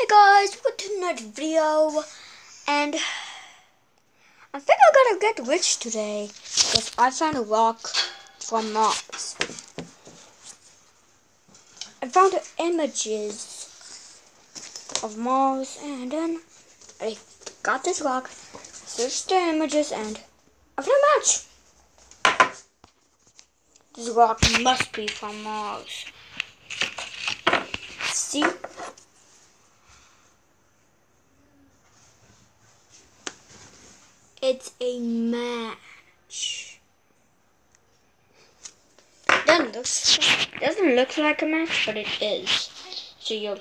Hey guys, welcome to another video, and I think I'm gonna get rich today because I found a rock from Mars. I found images of Mars, and then I got this rock, searched the images, and I found a match. This rock must be from Mars. See? It's a match. Doesn't look doesn't look like a match, but it is. So you